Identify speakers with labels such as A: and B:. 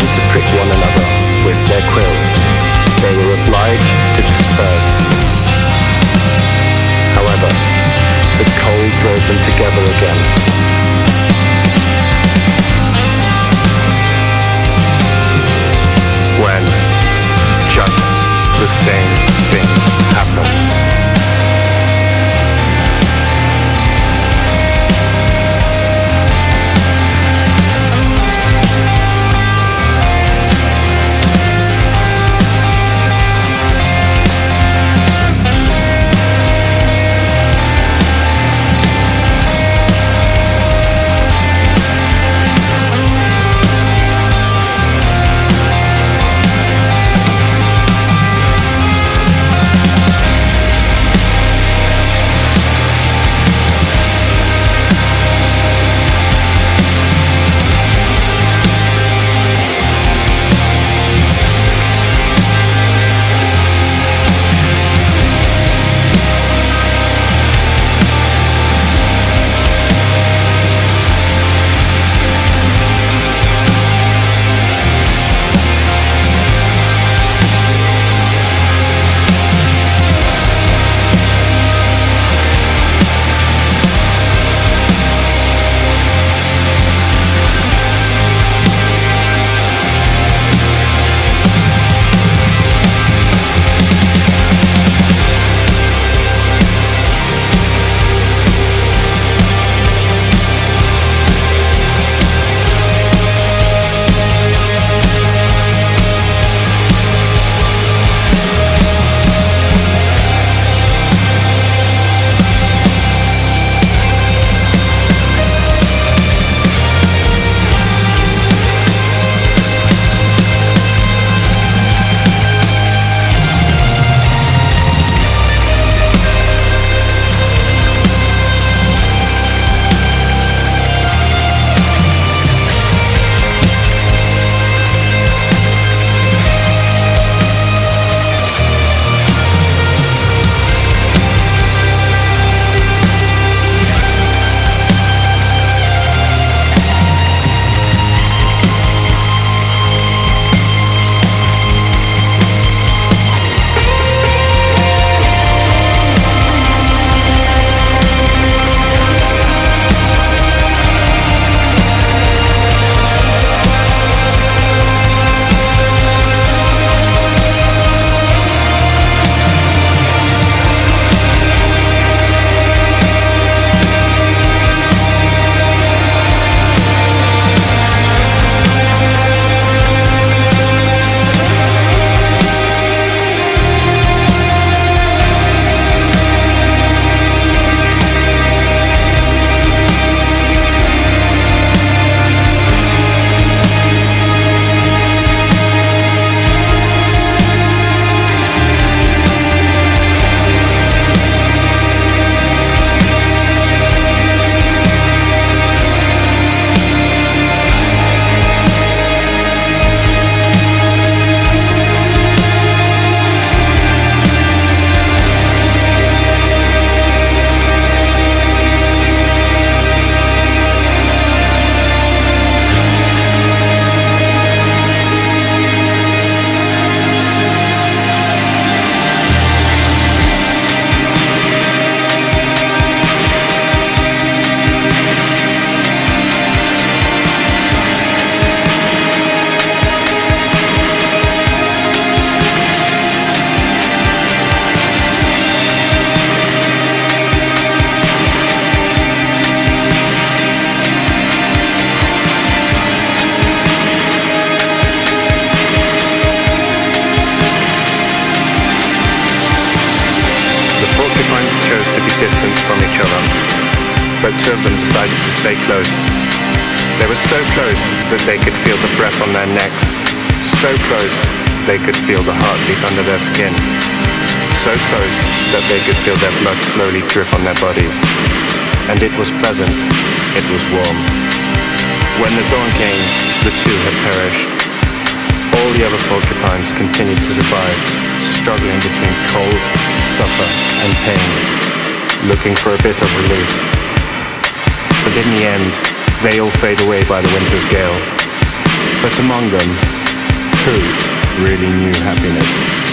A: to prick one another but them decided to stay close. They were so close that they could feel the breath on their necks, so close they could feel the heartbeat under their skin, so close that they could feel their blood slowly drip on their bodies. And it was pleasant, it was warm. When the dawn came, the two had perished. All the other porcupines continued to survive, struggling between cold, suffer, and pain, looking for a bit of relief but in the end, they all fade away by the winter's gale. But among them, who really knew happiness?